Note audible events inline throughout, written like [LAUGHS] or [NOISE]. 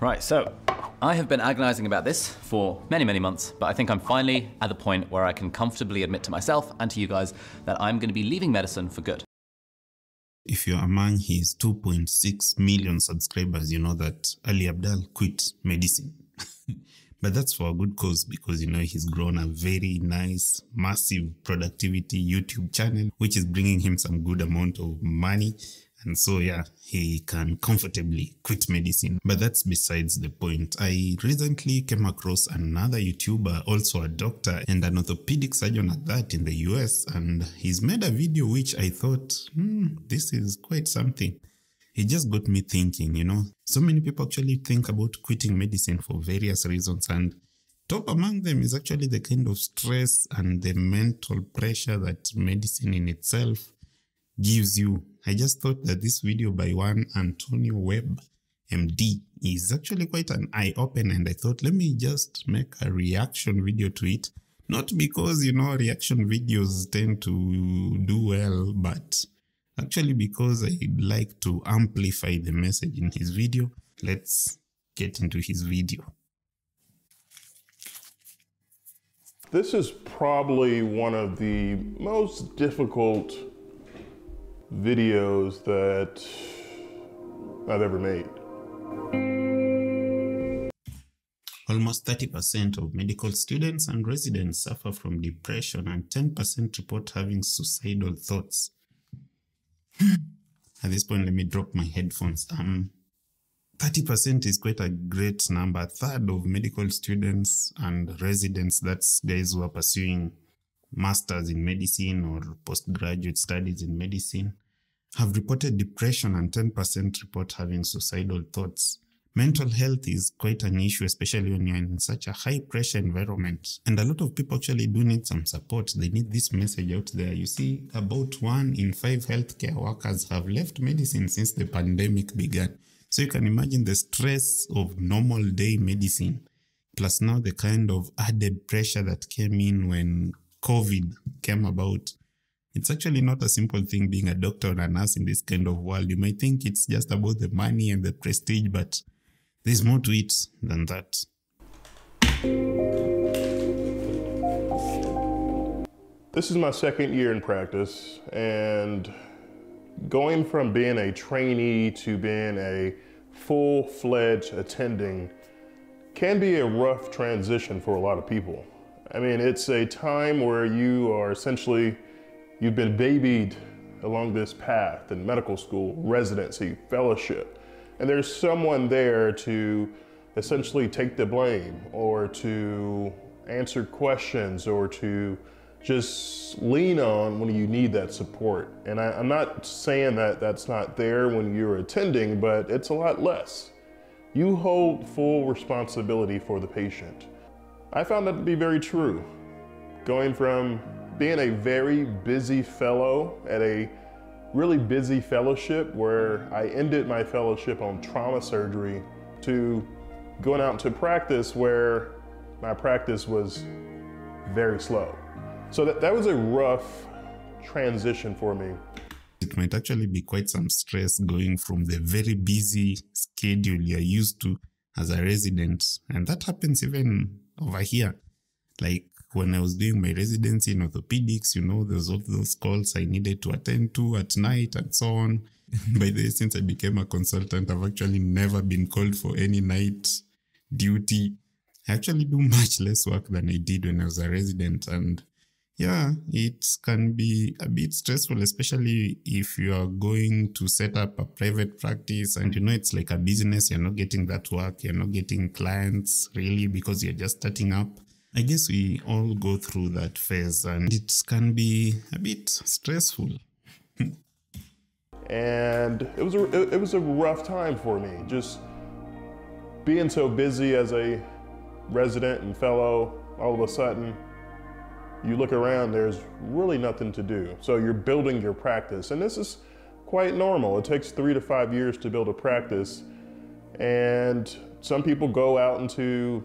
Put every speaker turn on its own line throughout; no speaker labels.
Right, so I have been agonizing about this for many, many months, but I think I'm finally at the point where I can comfortably admit to myself and to you guys that I'm going to be leaving medicine for good.
If you're among his 2.6 million subscribers, you know that Ali Abdaal quit medicine. [LAUGHS] but that's for a good cause because you know he's grown a very nice, massive productivity YouTube channel, which is bringing him some good amount of money and so, yeah, he can comfortably quit medicine. But that's besides the point. I recently came across another YouTuber, also a doctor and an orthopedic surgeon at that in the US. And he's made a video which I thought, hmm, this is quite something. It just got me thinking, you know, so many people actually think about quitting medicine for various reasons. And top among them is actually the kind of stress and the mental pressure that medicine in itself gives you. I just thought that this video by one Antonio Webb, MD, is actually quite an eye-opener and I thought let me just make a reaction video to it. Not because, you know, reaction videos tend to do well, but actually because I'd like to amplify the message in his video. Let's get into his video.
This is probably one of the most difficult videos that I've ever made.
Almost 30% of medical students and residents suffer from depression and 10% report having suicidal thoughts. [SIGHS] At this point, let me drop my headphones. Um, 30% is quite a great number. A third of medical students and residents, that's guys who are pursuing masters in medicine or postgraduate studies in medicine, have reported depression and 10% report having suicidal thoughts. Mental health is quite an issue, especially when you're in such a high pressure environment. And a lot of people actually do need some support. They need this message out there. You see, about one in five healthcare workers have left medicine since the pandemic began. So you can imagine the stress of normal day medicine, plus now the kind of added pressure that came in when COVID came about. It's actually not a simple thing being a doctor or a nurse in this kind of world. You might think it's just about the money and the prestige, but there's more to it than that.
This is my second year in practice, and going from being a trainee to being a full fledged attending can be a rough transition for a lot of people. I mean, it's a time where you are essentially You've been babied along this path in medical school, residency, fellowship, and there's someone there to essentially take the blame or to answer questions or to just lean on when you need that support. And I, am not saying that that's not there when you're attending, but it's a lot less. You hold full responsibility for the patient. I found that to be very true. Going from being a very busy fellow at a really busy fellowship where I ended my fellowship on trauma surgery to going out into practice where my practice was very slow. So that, that was a rough transition for me.
It might actually be quite some stress going from the very busy schedule you're used to as a resident. And that happens even over here. Like when I was doing my residency in orthopedics, you know, there's all those calls I needed to attend to at night and so on. [LAUGHS] By the way, since I became a consultant, I've actually never been called for any night duty. I actually do much less work than I did when I was a resident. And yeah, it can be a bit stressful, especially if you are going to set up a private practice and you know it's like a business, you're not getting that work, you're not getting clients really because you're just starting up. I guess we all go through that phase and it can be a bit stressful. [LAUGHS]
and it was a, it was a rough time for me. Just being so busy as a resident and fellow, all of a sudden, you look around, there's really nothing to do. So you're building your practice. And this is quite normal. It takes three to five years to build a practice. And some people go out into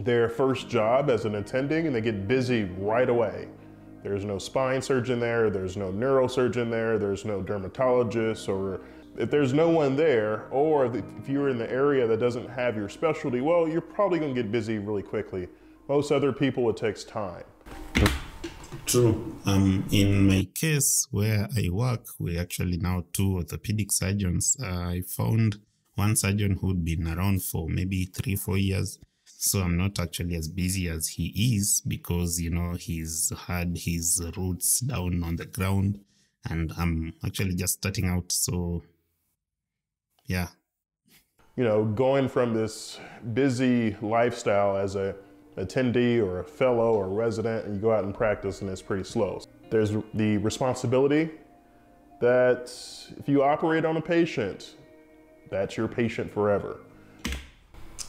their first job as an attending and they get busy right away. There's no spine surgeon there, there's no neurosurgeon there, there's no dermatologist or if there's no one there, or if you're in the area that doesn't have your specialty, well, you're probably going to get busy really quickly. Most other people, it takes time.
True. Um, in my case, where I work, we actually now two orthopedic surgeons. Uh, I found one surgeon who'd been around for maybe three, four years. So I'm not actually as busy as he is because, you know, he's had his roots down on the ground and I'm actually just starting out. So, yeah.
You know, going from this busy lifestyle as a attendee or a fellow or resident and you go out and practice and it's pretty slow. There's the responsibility that if you operate on a patient, that's your patient forever.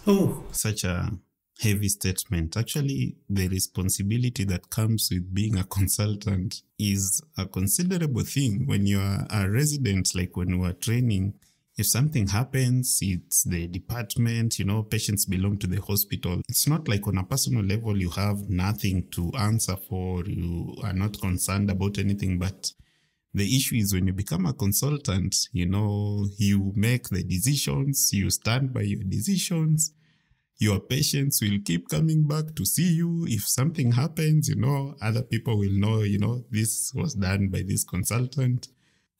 Oh, such a heavy statement. Actually, the responsibility that comes with being a consultant is a considerable thing. When you are a resident, like when you are training, if something happens, it's the department, you know, patients belong to the hospital. It's not like on a personal level, you have nothing to answer for, you are not concerned about anything, but the issue is when you become a consultant, you know, you make the decisions, you stand by your decisions. Your patients will keep coming back to see you. If something happens, you know, other people will know, you know, this was done by this consultant.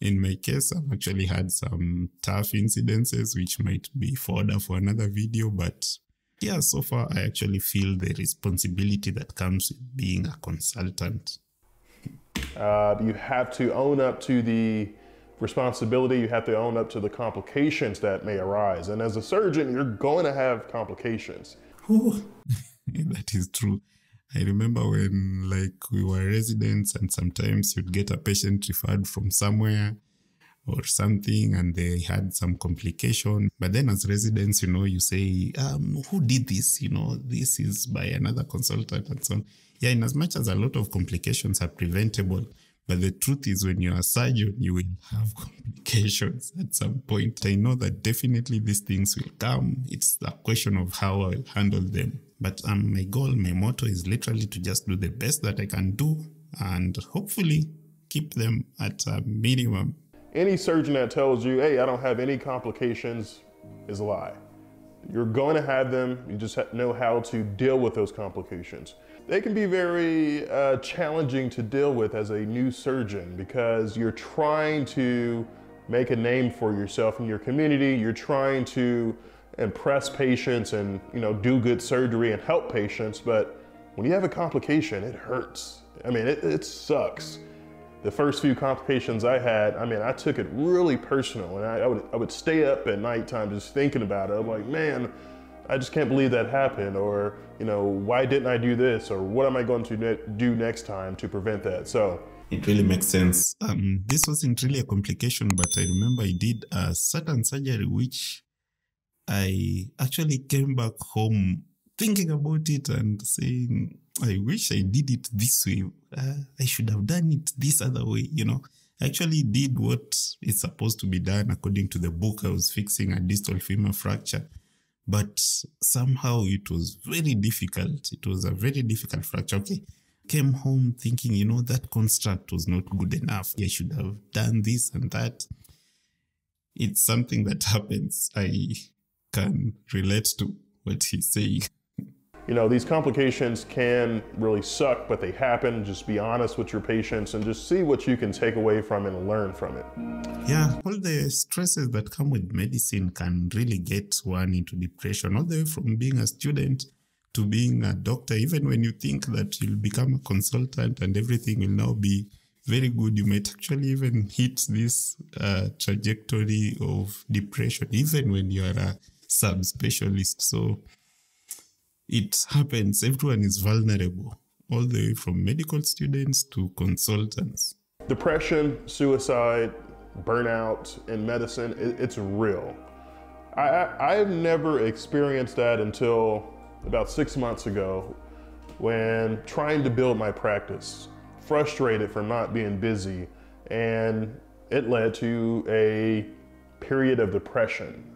In my case, I've actually had some tough incidences, which might be fodder for another video. But yeah, so far, I actually feel the responsibility that comes with being a consultant.
Uh, you have to own up to the responsibility. You have to own up to the complications that may arise. And as a surgeon, you're going to have complications. [LAUGHS]
that is true. I remember when like we were residents and sometimes you'd get a patient referred from somewhere or something and they had some complication. But then as residents, you know, you say, um, who did this? You know, this is by another consultant and so on. Yeah, in as much as a lot of complications are preventable, but the truth is, when you're a surgeon, you will have [LAUGHS] complications at some point. I know that definitely these things will come. It's a question of how I'll handle them. But um, my goal, my motto is literally to just do the best that I can do and hopefully keep them at a minimum.
Any surgeon that tells you, hey, I don't have any complications is a lie. You're going to have them. You just know how to deal with those complications. They can be very uh, challenging to deal with as a new surgeon because you're trying to make a name for yourself in your community. You're trying to impress patients and you know do good surgery and help patients. But when you have a complication, it hurts. I mean, it, it sucks. The first few complications I had, I mean, I took it really personal, and I, I would I would stay up at nighttime just thinking about it. I'm like, man I just can't believe that happened, or you know, why didn't I do this, or what am I going to ne- do next time to prevent that? So
it really makes sense. Um, this wasn't really a complication, but I remember I did a certain surgery which I actually came back home thinking about it and saying, I wish I did it this way. Uh, I should have done it this other way, you know. I actually did what is supposed to be done according to the book. I was fixing a distal femur fracture but somehow it was very difficult. It was a very difficult fracture. Okay. Came home thinking, you know, that construct was not good enough. I should have done this and that. It's something that [LAUGHS] happens. I can relate to what he's saying.
You know, these complications can really suck, but they happen. Just be honest with your patients and just see what you can take away from it and learn from it.
Yeah, all the stresses that come with medicine can really get one into depression, all the way from being a student to being a doctor. Even when you think that you'll become a consultant and everything will now be very good, you might actually even hit this uh, trajectory of depression, even when you are a subspecialist. So, it happens. Everyone is vulnerable, all the way from medical students to consultants.
Depression, suicide, burnout in medicine, it, it's real. I, have never experienced that until about six months ago when trying to build my practice, frustrated for not being busy, and it led to a period of depression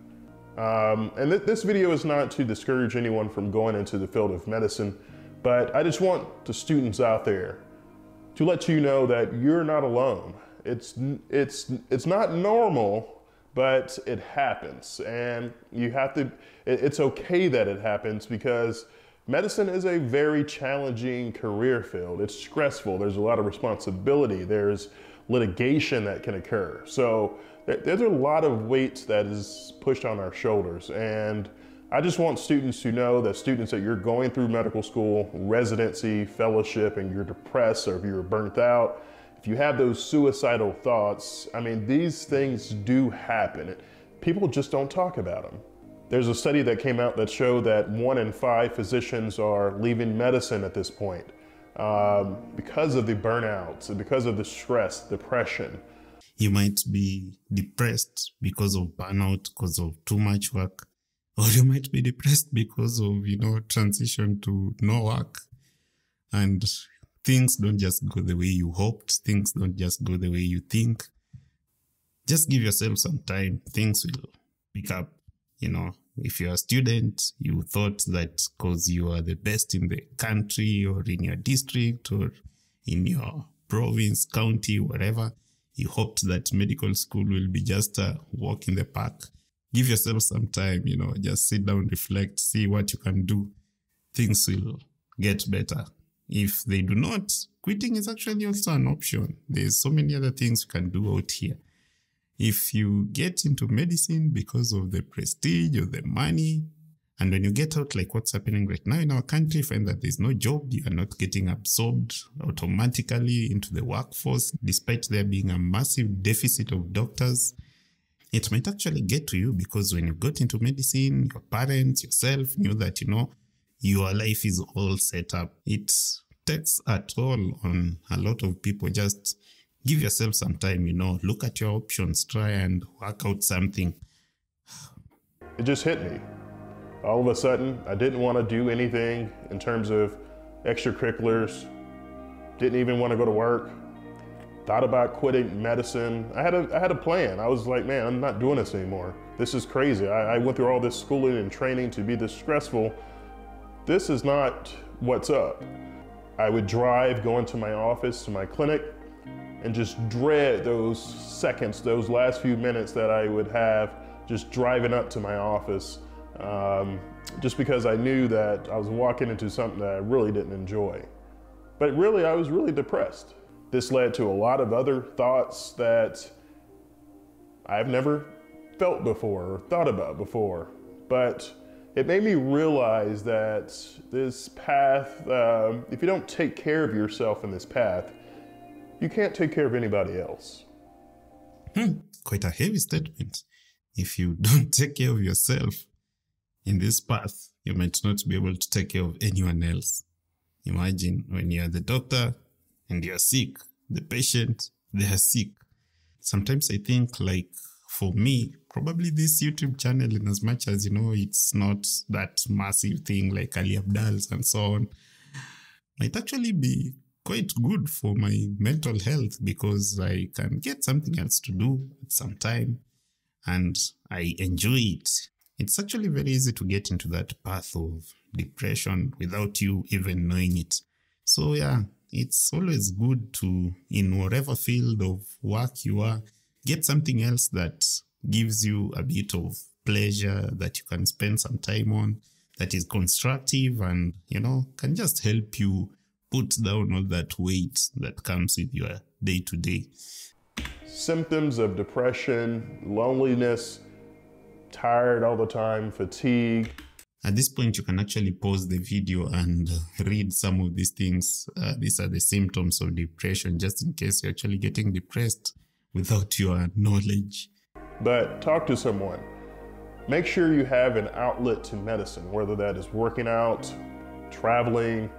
um, and th this video is not to discourage anyone from going into the field of medicine, but I just want the students out there to let you know that you're not alone. It's, it's, it's not normal but it happens. And you have to, it's okay that it happens because medicine is a very challenging career field. It's stressful, there's a lot of responsibility, there's litigation that can occur. So there's a lot of weights that is pushed on our shoulders. And I just want students to know that students that you're going through medical school, residency, fellowship, and you're depressed or if you're burnt out, if you have those suicidal thoughts, I mean, these things do happen. People just don't talk about them. There's a study that came out that showed that one in five physicians are leaving medicine at this point um, because of the burnouts and because of the stress, depression.
You might be depressed because of burnout, because of too much work, or you might be depressed because of, you know, transition to no work. And things don't just go the way you hoped, things don't just go the way you think. Just give yourself some time, things will pick up. You know, if you're a student, you thought that because you are the best in the country or in your district or in your province, county, whatever, you hoped that medical school will be just a walk in the park. Give yourself some time, you know, just sit down, reflect, see what you can do. Things will get better. If they do not, quitting is actually also an option. There's so many other things you can do out here. If you get into medicine because of the prestige or the money, and when you get out, like what's happening right now in our country, find that there's no job, you are not getting absorbed automatically into the workforce, despite there being a massive deficit of doctors. It might actually get to you because when you got into medicine, your parents, yourself knew that, you know, your life is all set up. It takes a toll on a lot of people. Just give yourself some time, you know, look at your options, try and work out something.
It just hit me. All of a sudden, I didn't want to do anything in terms of extracurriculars, didn't even want to go to work, thought about quitting medicine. I had a, I had a plan. I was like, man, I'm not doing this anymore. This is crazy. I, I went through all this schooling and training to be this stressful this is not what's up. I would drive go into my office, to my clinic, and just dread those seconds, those last few minutes that I would have just driving up to my office, um, just because I knew that I was walking into something that I really didn't enjoy. But really, I was really depressed. This led to a lot of other thoughts that I've never felt before or thought about before. But it made me realize that this path, um, if you don't take care of yourself in this path, you can't take care of anybody else.
Hmm, quite a heavy statement. If you [LAUGHS] don't take care of yourself in this path, you might not be able to take care of anyone else. Imagine when you're the doctor and you're sick, the patient, they are sick. Sometimes I think like for me, probably this YouTube channel, in as much as you know, it's not that massive thing like Ali Abdaal's and so on, might actually be quite good for my mental health because I can get something else to do at some time and I enjoy it. It's actually very easy to get into that path of depression without you even knowing it. So, yeah, it's always good to, in whatever field of work you are, get something else that gives you a bit of pleasure that you can spend some time on that is constructive and you know can just help you put down all that weight that comes with your day to day
symptoms of depression loneliness tired all the time fatigue
at this point you can actually pause the video and read some of these things uh, these are the symptoms of depression just in case you're actually getting depressed without your knowledge.
But talk to someone. Make sure you have an outlet to medicine, whether that is working out, traveling,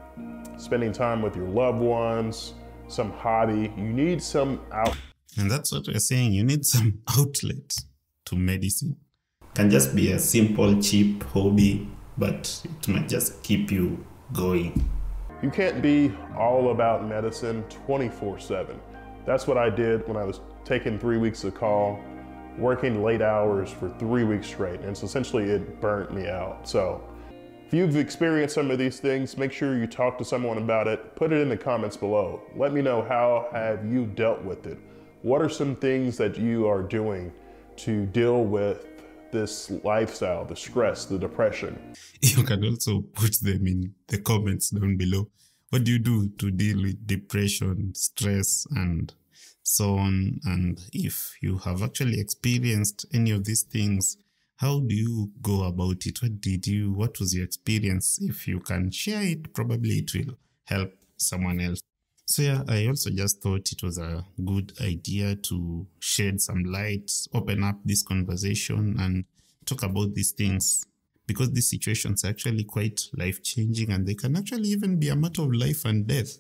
spending time with your loved ones, some hobby. You need some out.
And that's what we're saying. You need some [LAUGHS] outlet to medicine. Can just be a simple, cheap hobby, but it might just keep you going.
You can't be all about medicine 24 7. That's what I did when I was taking three weeks of call, working late hours for three weeks straight. And so essentially it burnt me out. So if you've experienced some of these things, make sure you talk to someone about it. Put it in the comments below. Let me know how have you dealt with it. What are some things that you are doing to deal with this lifestyle, the stress, the depression. [LAUGHS]
You can also put them in the comments down below. What do you do to deal with depression, stress, and so on? And if you have actually experienced any of these things, how do you go about it? What did you, what was your experience? If you can share it, probably it will help someone else. So yeah, I also just thought it was a good idea to shed some light, open up this conversation and talk about these things because these situations are actually quite life changing and they can actually even be a matter of life and death.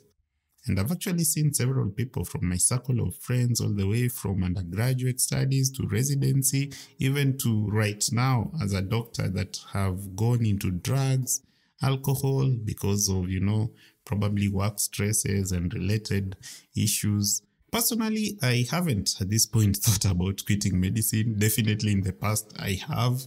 And I've actually seen several people from my circle of friends, all the way from undergraduate studies to residency, even to right now as a doctor, that have gone into drugs, alcohol because of, you know, probably work stresses and related issues. Personally, I haven't at this point [LAUGHS] thought about quitting medicine. Definitely in the past, I have.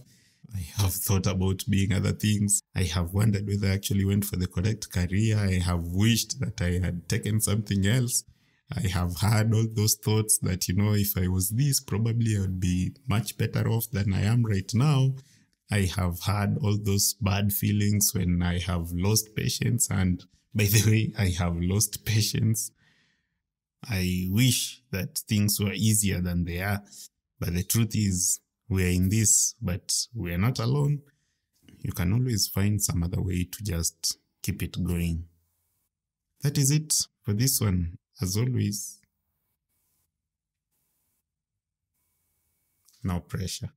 I have thought about being other things. I have wondered whether I actually went for the correct career. I have wished that I had taken something else. I have had all those thoughts that, you know, if I was this, probably I would be much better off than I am right now. I have had all those bad feelings when I have lost patients and by the way, I have lost [LAUGHS] patience. I wish that things were easier than they are. But the truth is, we are in this, but we are not alone. You can always find some other way to just keep it going. That is it for this one. As always, no pressure.